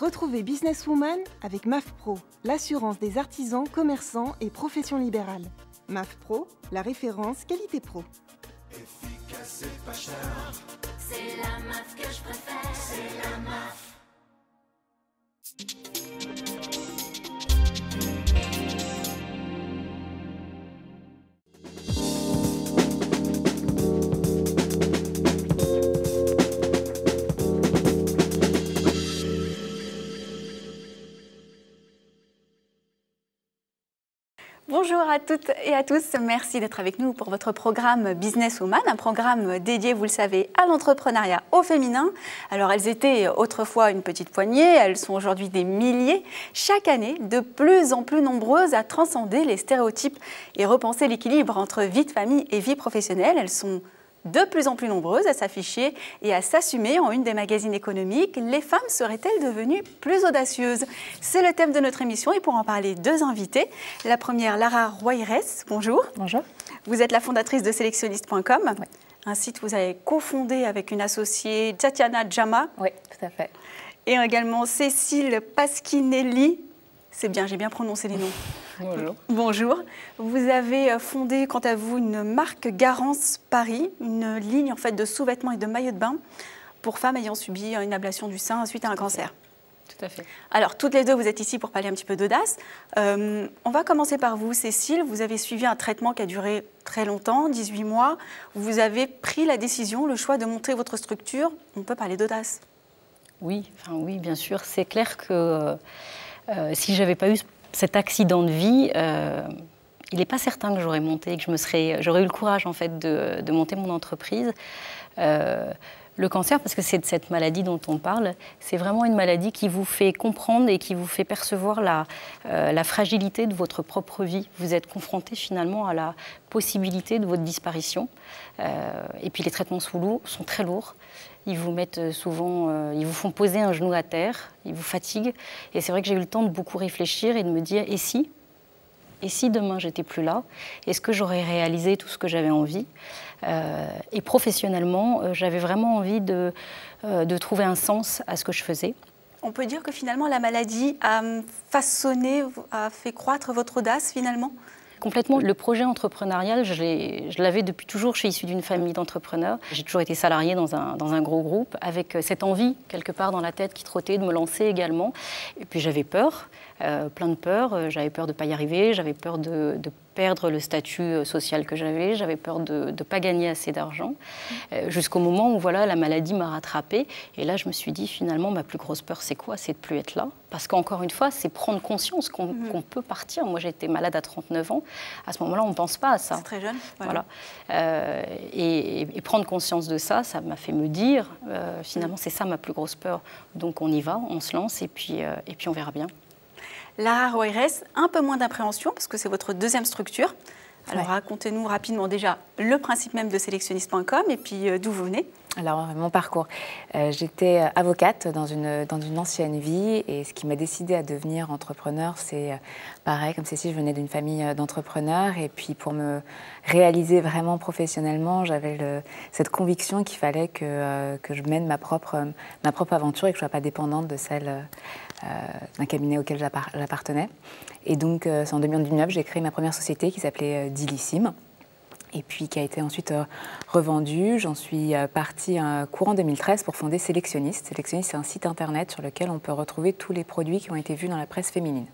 Retrouvez Businesswoman avec MAF Pro, l'assurance des artisans, commerçants et professions libérales. MAF Pro, la référence qualité pro. Efficace et pas cher. C'est la MAF que je préfère. C'est la MAF. Bonjour à toutes et à tous, merci d'être avec nous pour votre programme Business Woman, un programme dédié, vous le savez, à l'entrepreneuriat au féminin. Alors elles étaient autrefois une petite poignée, elles sont aujourd'hui des milliers, chaque année de plus en plus nombreuses à transcender les stéréotypes et repenser l'équilibre entre vie de famille et vie professionnelle. Elles sont de plus en plus nombreuses à s'afficher et à s'assumer en une des magazines économiques. Les femmes seraient-elles devenues plus audacieuses? C'est le thème de notre émission et pour en parler, deux invités. La première, Lara Royres. Bonjour. Bonjour. Vous êtes la fondatrice de sélectionniste.com. Un site que vous avez cofondé avec une associée, Tatiana Jama. Oui, tout à fait. Et également Cécile Pasquinelli. C'est bien, j'ai bien prononcé les noms. Bonjour. Bonjour. Vous avez euh, fondé, quant à vous, une marque Garance Paris, une ligne en fait de sous-vêtements et de maillots de bain pour femmes ayant subi une ablation du sein suite à un cancer. Tout à fait. Alors, toutes les deux, vous êtes ici pour parler un petit peu d'audace. Euh, on va commencer par vous, Cécile. Vous avez suivi un traitement qui a duré très longtemps, 18 mois. Vous avez pris la décision, le choix de monter votre structure. On peut parler d'audace. Oui, enfin oui, bien sûr. C'est clair que euh, si j'avais pas eu cet accident de vie, euh, il n'est pas certain que j'aurais monté, que je me serais, j'aurais eu le courage en fait de, de monter mon entreprise. Euh, le cancer, parce que c'est de cette maladie dont on parle, c'est vraiment une maladie qui vous fait comprendre et qui vous fait percevoir la, euh, la fragilité de votre propre vie. Vous êtes confronté finalement à la possibilité de votre disparition. Et puis les traitements sous l'eau sont très lourds. Ils vous mettent souvent, euh, ils vous font poser un genou à terre, ils vous fatiguent. Et c'est vrai que j'ai eu le temps de beaucoup réfléchir et de me dire, et si? Et si demain j'étais plus là, est-ce que j'aurais réalisé tout ce que j'avais envie? Euh, Et professionnellement, euh, j'avais vraiment envie de, euh, de, trouver un sens à ce que je faisais. On peut dire que finalement la maladie a façonné, a fait croître votre audace finalement? Complètement. Le projet entrepreneurial, je l'avais depuis toujours. Je suis issue d'une famille d'entrepreneurs. J'ai toujours été salariée dans un, dans un, gros groupe, avec cette envie, quelque part dans la tête, qui trottait de me lancer également. Et puis j'avais peur. Euh, plein de peur. J'avais peur de ne pas y arriver, j'avais peur de, de, perdre le statut euh, social que j'avais, j'avais peur de ne pas gagner assez d'argent, euh, jusqu'au moment où voilà, la maladie m'a rattrapée. Et là, je me suis dit, finalement, ma plus grosse peur, c'est quoi? C'est de plus être là. Parce qu'encore une fois, c'est prendre conscience qu'on mmh. qu peut partir. Moi, j'ai été malade à 39 ans. À ce moment-là, on ne pense pas à ça. C'est très jeune. Voilà. Euh, et, et, prendre conscience de ça, ça m'a fait me dire, euh, finalement, c'est ça ma plus grosse peur. Donc, on y va, on se lance, et puis, euh, et puis on verra bien. Lara Roires, un peu moins d'appréhension parce que c'est votre deuxième structure. Alors ouais. racontez-nous rapidement déjà le principe même de sélectionniste.com et puis euh, d'où vous venez. Alors mon parcours, euh, j'étais avocate dans une, ancienne vie et ce qui m'a décidé à devenir entrepreneur, c'est euh, pareil, comme Cécile, je venais d'une famille d'entrepreneurs et puis pour me réaliser vraiment professionnellement, j'avais cette conviction qu'il fallait que, euh, je mène ma propre, aventure et que je ne sois pas dépendante de celle euh, d'un cabinet auquel j'appartenais. Et donc euh, en 2019, j'ai créé ma première société qui s'appelait Dilissime et puis qui a été ensuite euh, revendue. J'en suis euh, partie euh, courant 2013 pour fonder Sélectionniste. Sélectionniste, c'est un site internet sur lequel on peut retrouver tous les produits qui ont été vus dans la presse féminine.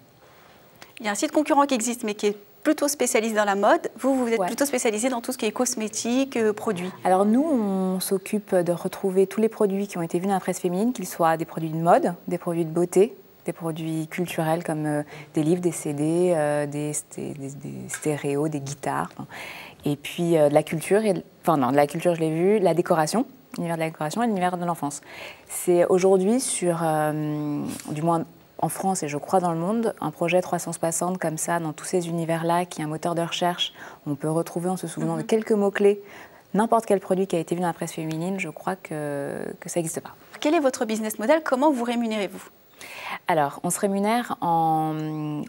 Il y a un site concurrent qui existe, mais qui est plutôt spécialisé dans la mode. Vous, vous êtes ouais. plutôt spécialisé dans tout ce qui est cosmétique, euh, produits. Alors nous, on s'occupe de retrouver tous les produits qui ont été vus dans la presse féminine, qu'ils soient des produits de mode, des produits de beauté, des produits culturels comme euh, des livres, des CD, euh, des, des, des, stéréos, des guitares. Enfin, et puis euh, de la culture, et, enfin non, de la culture je l'ai vu, la décoration, l'univers de la décoration et l'univers de l'enfance. C'est aujourd'hui sur, euh, du moins en France et je crois dans le monde, un projet 360 comme ça, dans tous ces univers-là, qui est un moteur de recherche, on peut retrouver en se souvenant mm -hmm. de quelques mots-clés n'importe quel produit qui a été vu dans la presse féminine, je crois que, que ça n'existe pas. Quel est votre business model? Comment vous rémunérez-vous? Alors, on se rémunère en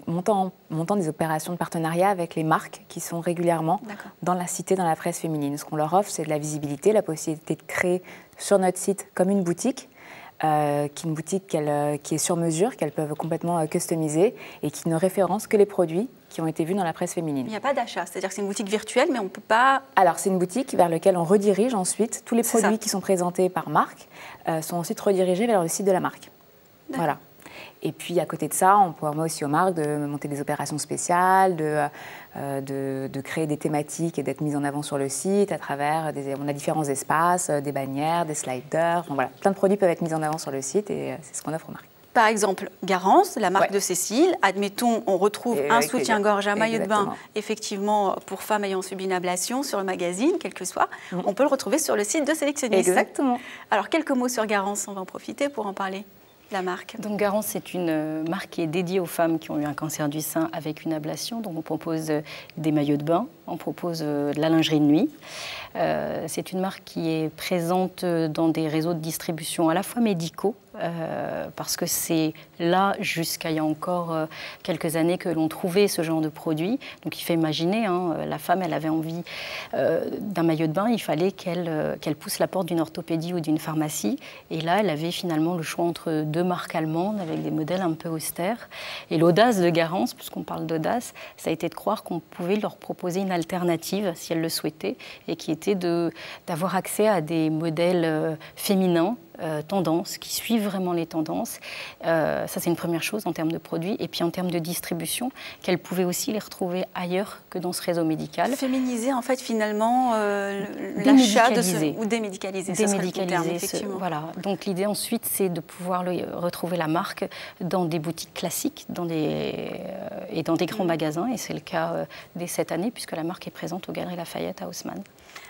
montant, montant, des opérations de partenariat avec les marques qui sont régulièrement dans la cité, dans la presse féminine. Ce qu'on leur offre, c'est de la visibilité, la possibilité de créer sur notre site comme une boutique euh, qui est une boutique euh, qui est sur mesure, qu'elles peuvent complètement euh, customiser et qui ne référence que les produits qui ont été vus dans la presse féminine. Il n'y a pas d'achat, c'est-à-dire que c'est une boutique virtuelle, mais on ne peut pas... Alors c'est une boutique vers laquelle on redirige ensuite tous les produits qui sont présentés par marque sont ensuite redirigés vers le site de la marque. Voilà. Et puis à côté de ça, on permet aussi aux marques de monter des opérations spéciales, de, euh, de, créer des thématiques et d'être mises en avant sur le site à travers des, on a différents espaces, euh, des bannières, des sliders, voilà, plein de produits peuvent être mis en avant sur le site et euh, c'est ce qu'on offre aux marques. Par exemple, Garance, la marque de Cécile. Admettons, on retrouve un soutien-gorge, un maillot de bain, effectivement, pour femmes ayant subi une ablation sur le magazine, quel que soit. On peut le retrouver sur le site de Sélectionniste. Exactement. Alors, quelques mots sur Garance, on va en profiter pour en parler la marque Donc Garance, c'est une euh, marque qui est dédiée aux femmes qui ont eu un cancer du sein avec une ablation. Donc on propose euh, des maillots de bain, on propose euh, de la lingerie de nuit. c'est une marque qui est présente dans des réseaux de distribution à la fois médicaux, parce que c'est là, jusqu'à il y a encore quelques années, que l'on trouvait ce genre de produit. Donc il fait imaginer, hein, la femme, elle avait envie d'un maillot de bain, il fallait qu'elle pousse la porte d'une orthopédie ou d'une pharmacie. Et là, elle avait finalement le choix entre deux marques allemandes avec des modèles un peu austères. Et l'audace de Garance, puisqu'on parle d'audace, ça a été de croire qu'on pouvait leur proposer une alternative si elles le souhaitaient, et qui était d'avoir accès à des modèles euh, féminins euh, tendances, qui suivent vraiment les tendances. Euh, ça, c'est une première chose en termes de produits. Et puis en termes de distribution, qu'elles pouvaient aussi les retrouver ailleurs que dans ce réseau médical. Féminiser, en fait, finalement, euh, l'achat de ce... Ou démédicaliser, démédicaliser effectivement. Voilà. Donc l'idée ensuite, c'est de pouvoir retrouver la marque dans des boutiques classiques dans des, et dans des grands mm. magasins. Et c'est le cas dès cette année, puisque la marque est présente aux Galeries Lafayette à Haussmann.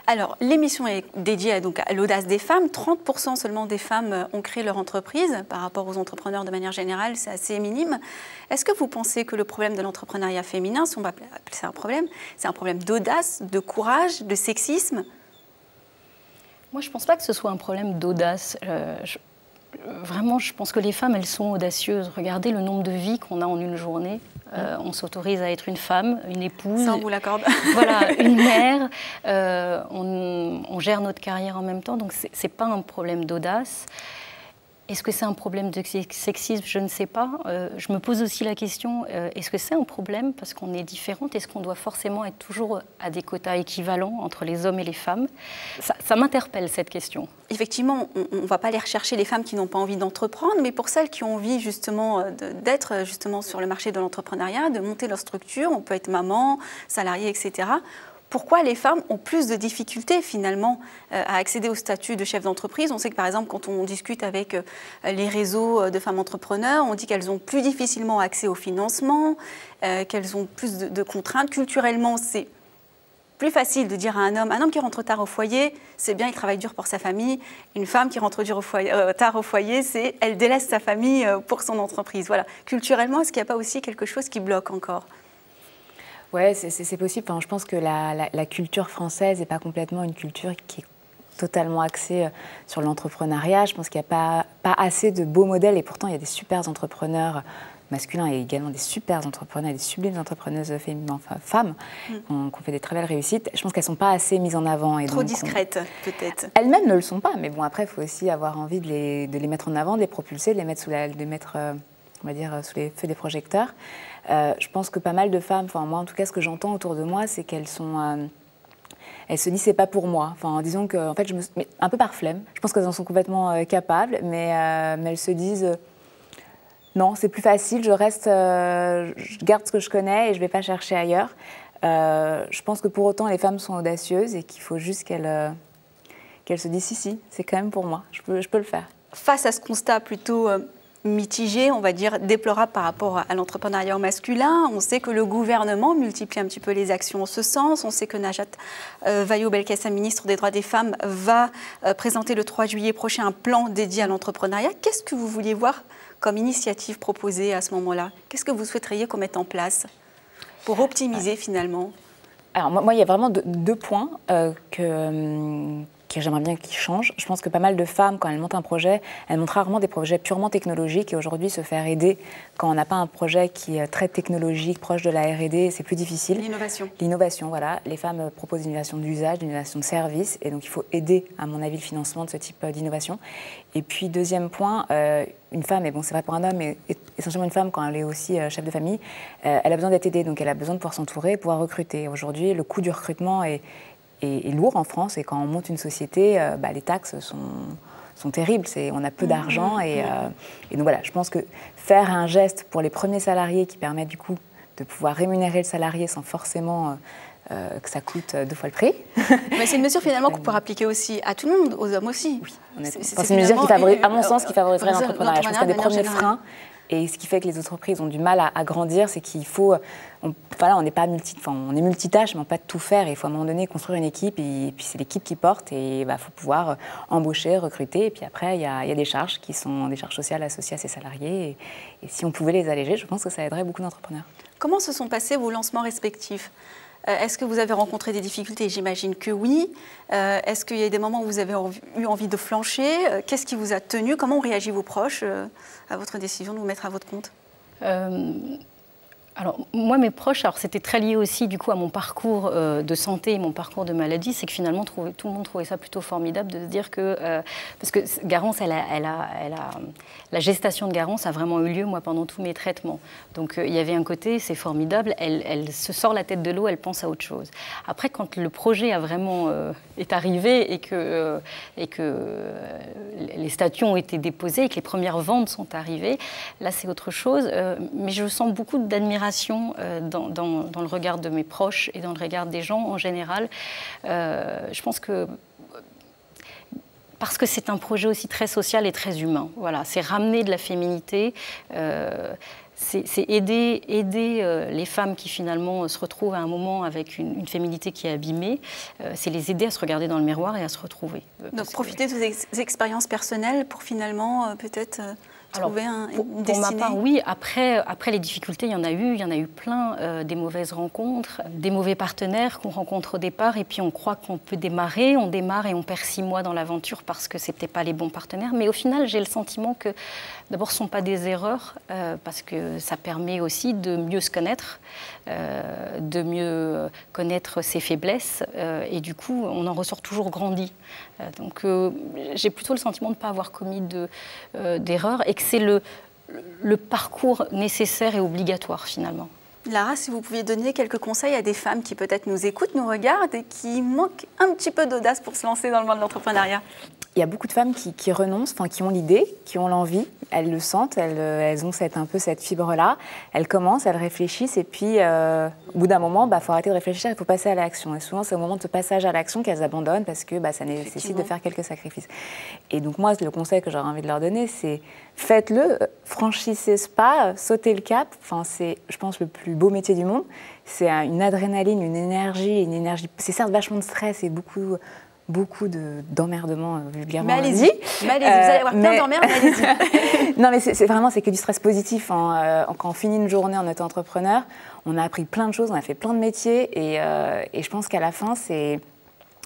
Alors, l'émission est dédiée à, donc, à l'audace des femmes. 30% seulement des femmes euh, ont créé leur entreprise. Par rapport aux entrepreneurs de manière générale, c'est assez minime. Est-ce que vous pensez que le problème de l'entrepreneuriat féminin, si on va appeler ça un problème, c'est un problème d'audace, de courage, de sexisme? Moi, je ne pense pas que ce soit un problème d'audace. Euh, vraiment, je pense que les femmes, elles sont audacieuses. Regardez le nombre de vies qu'on a en une journée. Euh, on s'autorise à être une femme, une épouse. Ça, on vous l'accorde. voilà, une mère. Euh, on, on, gère notre carrière en même temps. Donc, ce n'est pas un problème d'audace. Est-ce que c'est un problème de sexisme? Je ne sais pas. Euh, je me pose aussi la question, euh, est-ce que c'est un problème? Parce qu'on est différente Est-ce qu'on doit forcément être toujours à des quotas équivalents entre les hommes et les femmes? Ça, m'interpelle cette question. Effectivement, on ne va pas aller rechercher les femmes qui n'ont pas envie d'entreprendre, mais pour celles qui ont envie justement euh, d'être justement sur le marché de l'entrepreneuriat, de monter leur structure, on peut être maman, salarié, etc pourquoi les femmes ont plus de difficultés finalement euh, à accéder au statut de chef d'entreprise. On sait que par exemple quand on discute avec euh, les réseaux euh, de femmes entrepreneurs, on dit qu'elles ont plus difficilement accès au financement, qu'elles ont plus de, contraintes. Culturellement, c'est plus facile de dire à un homme, un homme qui rentre tard au foyer, c'est bien, il travaille dur pour sa famille. Une femme qui rentre dur au foyer, tard au foyer, c'est elle délaisse sa famille pour son entreprise. Voilà. Culturellement, est-ce qu'il n'y a pas aussi quelque chose qui bloque encore? Oui, c'est possible. je pense que la, culture française n'est pas complètement une culture qui est totalement axée euh, sur l'entrepreneuriat. Je pense qu'il n'y a pas, pas assez de beaux modèles et pourtant il y a des super entrepreneurs masculins et également des super entrepreneurs, des sublimes entrepreneuses féminines, enfin, femmes, mm. qui ont fait des très belles réussites. Je pense qu'elles ne sont pas assez mises en avant. Et Trop discrètes, peut-être. Elles-mêmes ne le sont pas, mais bon, après, il faut aussi avoir envie de les, de les, mettre en avant, de les propulser, de les mettre sous, la, de les mettre, euh, on va dire, sous les feux des projecteurs. Euh, je pense que pas mal de femmes, enfin moi en tout cas ce que j'entends autour de moi, c'est qu'elles sont euh, elles se disent c'est pas pour moi. Enfin, disons que en fait, je me, un peu par flemme. Je pense qu'elles en sont complètement euh, capables, mais, elles se disent non, c'est plus facile. Je reste, je garde ce que je connais et je vais pas chercher ailleurs. je pense que pour autant, les femmes sont audacieuses et qu'il faut juste qu'elles qu'elles se disent si si, c'est quand même pour moi. Je peux, je peux le faire. Face à ce constat plutôt mitigé, on va dire déplorable par rapport à l'entrepreneuriat masculin. On sait que le gouvernement multiplie un petit peu les actions en ce sens. On sait que Najat euh, Vallaud-Belkacem, ministre des droits des femmes, va euh, présenter le 3 juillet prochain un plan dédié à l'entrepreneuriat. Qu'est-ce que vous vouliez voir comme initiative proposée à ce moment-là? Qu'est-ce que vous souhaiteriez qu'on mette en place pour optimiser finalement? Alors moi, il y a vraiment deux, points euh, que hum, que j'aimerais bien qu'il change. Je pense que pas mal de femmes, quand elles montent un projet, elles montent rarement des projets purement technologiques. Et aujourd'hui, se faire aider quand on n'a pas un projet qui est très technologique, proche de la R&D, c'est plus difficile. L'innovation. L'innovation, voilà. Les femmes proposent une innovation d'usage, une innovation de service. Et donc, il faut aider, à mon avis, le financement de ce type d'innovation. Et puis, deuxième point, euh, une femme, et bon, c'est vrai pour un homme, mais essentiellement une femme, quand elle est aussi euh, chef de famille, euh, elle a besoin d'être aidée. Donc, elle a besoin de pouvoir s'entourer, pouvoir recruter. Aujourd'hui, le coût du recrutement est est, lourd en France. Et quand on monte une société, euh, bah, les taxes sont, sont terribles. on a peu mmh, d'argent. Et. Euh, et, donc voilà, je pense que faire un geste pour les premiers salariés qui permet du coup de pouvoir rémunérer le salarié sans forcément euh, que ça coûte deux fois le prix. Mais c'est une mesure finalement qu'on peut appliquer aussi à tout le monde, aux hommes aussi. Oui, c'est une mesure qui favorise, à mon sens, qui favoriserait l'entrepreneuriat. Je pense qu'il y a des premiers freins et ce qui fait que les entreprises ont du mal à, grandir, c'est qu'il faut. On, voilà, on n'est pas multi, enfin, on est multitâche, mais on peut pas tout faire. il faut à un moment donné construire une équipe, et, puis c'est l'équipe qui porte. Et il bah, faut pouvoir embaucher, recruter. Et puis après, il y, a, des charges qui sont des charges sociales associées à ces salariés. Et, si on pouvait les alléger, je pense que ça aiderait beaucoup d'entrepreneurs. Comment se sont passés vos lancements respectifs? Est-ce que vous avez rencontré des difficultés? J'imagine que oui. Euh, est-ce qu'il y a des moments où vous avez eu envie de flancher? Euh, Qu'est-ce qui vous a tenu? Comment ont réagi vos proches à votre décision de vous mettre à votre compte? Alors moi, mes proches, alors c'était très lié aussi du coup à mon parcours euh, de santé et mon parcours de maladie, c'est que finalement tout le monde trouvait ça plutôt formidable de se dire que euh, parce que Garance, elle a, la gestation de Garance a vraiment eu lieu moi pendant tous mes traitements. Donc euh, il y avait un côté, c'est formidable, elle, elle, se sort la tête de l'eau, elle pense à autre chose. Après, quand le projet a vraiment est arrivé et que et que les statuts ont été déposés et que les premières ventes sont arrivées, là c'est autre chose. mais je sens beaucoup d'admiration euh, dans, dans, le regard de mes proches et dans le regard des gens en général. Euh, je pense que parce que c'est un projet aussi très social et très humain. Voilà, c'est ramener de la féminité. Euh, c'est aider, aider les femmes qui finalement se retrouvent à un moment avec une, féminité qui est abîmée, c'est les aider à se regarder dans le miroir et à se retrouver. Donc profiter de vos expériences personnelles pour finalement peut-être trouver un, pour, ma part, oui. Après, après les difficultés, il y en a eu, il y en a eu plein. Euh, des mauvaises rencontres, des mauvais partenaires qu'on rencontre au départ, et puis on croit qu'on peut démarrer, on démarre et on perd six mois dans l'aventure parce que c'était pas les bons partenaires. Mais au final, j'ai le sentiment que d'abord, ce ne sont pas des erreurs euh, parce que ça permet aussi de mieux se connaître, euh, de mieux connaître ses faiblesses, et du coup, on en ressort toujours grandi. donc, j'ai plutôt le sentiment de ne pas avoir commis d'erreurs et c'est le, le parcours nécessaire et obligatoire finalement. Lara, si vous pouviez donner quelques conseils à des femmes qui peut-être nous écoutent, nous regardent et qui manquent un petit peu d'audace pour se lancer dans le monde de l'entrepreneuriat il y a beaucoup de femmes qui, renoncent, enfin, qui ont l'idée, qui ont l'envie, elles le sentent, elles, elles ont cette, un peu cette fibre-là, elles commencent, elles réfléchissent, et puis euh, au bout d'un moment, il bah, faut arrêter de réfléchir, il faut passer à l'action. Et souvent, c'est au moment de ce passage à l'action qu'elles abandonnent parce que bah, ça nécessite de faire quelques sacrifices. Et donc moi, le conseil que j'aurais envie de leur donner, c'est faites-le, franchissez ce pas, sautez le cap. Enfin, c'est, je pense, le plus beau métier du monde. C'est une adrénaline, une énergie, une énergie. C'est certes vachement de stress et beaucoup beaucoup d'emmerdements euh, vulgairement. Mais allez-y, mais allez-y, vous allez avoir plein d'emmerdes, allez-y. non, mais c'est vraiment, c'est que du stress positif. Hein. Euh, quand on finit une journée en étant entrepreneur, on a appris plein de choses, on a fait plein de métiers, et, euh, et je pense qu'à la fin, c'est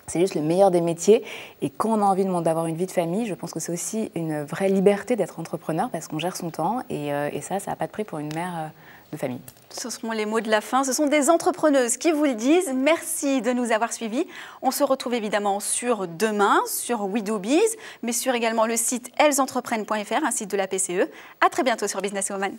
c'est juste le meilleur des métiers. Et quand on a envie d'avoir une vie de famille, je pense que c'est aussi une vraie liberté d'être entrepreneur parce qu'on gère son temps. Et, et ça, ça n'a pas de prix pour une mère famille. Ce seront les mots de la fin. Ce sont des entrepreneuses qui vous le disent. Merci de nous avoir suivis. On se retrouve évidemment sur demain, sur WeDoBiz, mais sur également le site ellesentreprennes.fr, un site de la PCE. À très bientôt sur Business Woman.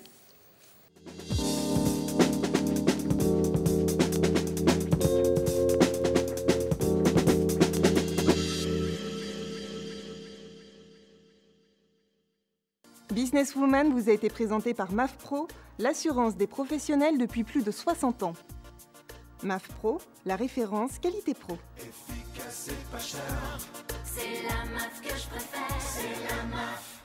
Businesswoman vous a été présenté par MAFPRO, l'assurance des professionnels depuis plus de 60 ans. MAFPRO, la référence qualité pro. Efficace et pas cher. C'est la MAF que je préfère. C'est la MAF.